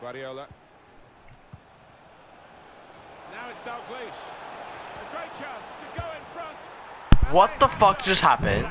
Guardiola. Now it's Dalglish. A great chance to go in front. What the fuck just happened?